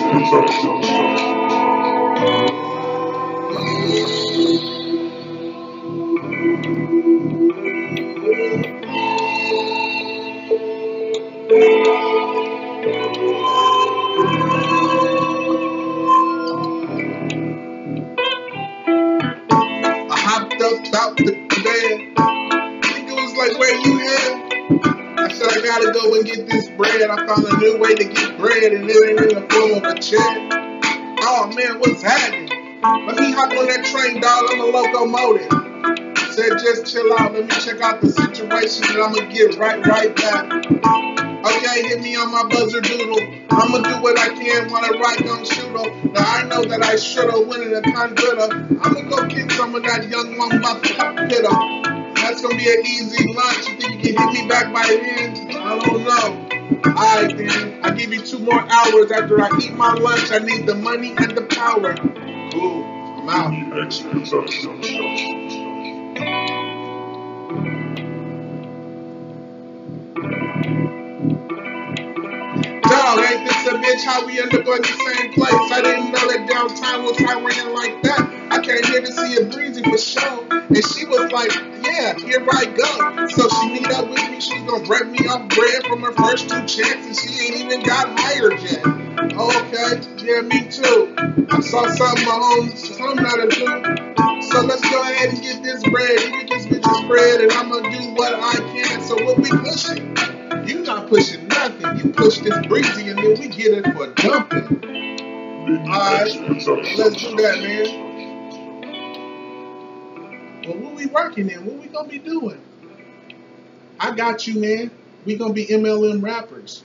I hopped up out the bed. Nigga was like, where you at? I gotta go and get this bread. I found a new way to get bread, and it ain't in the form of a check. Oh man, what's happening? Let me hop on that train, dog. I'm a locomotive. Said, just chill out. Let me check out the situation, and I'm gonna get right, right back. Okay, hit me on my buzzer doodle. I'ma do what I can when I right gon' shoot her. Now I know that I shoulda win in a conductor. I'ma go get some of that young her. That's gonna be an easy lunch. You think you can hit me back by then? I don't know. Alright then. I give you two more hours after I eat my lunch. I need the money and the power. Cool. I'm out. Dog, ain't this a bitch how we end up on the same place? I didn't know that downtown was ran like that. I here to see a breezy for sure. And she was like, yeah, here I go. So she meet up with me. She's gonna break me off bread from her first two and she ain't even got hired yet. Okay, yeah, me too. I saw something my own, something out of do. So let's go ahead and get this bread. You get this bitch's bread and I'm gonna do what I can. So what we pushing? You not pushing nothing. You push this breezy and then we get it for dumping. Alright, let's do that, man. Well, what we working in? What we gonna be doing? I got you, man. We gonna be MLM rappers.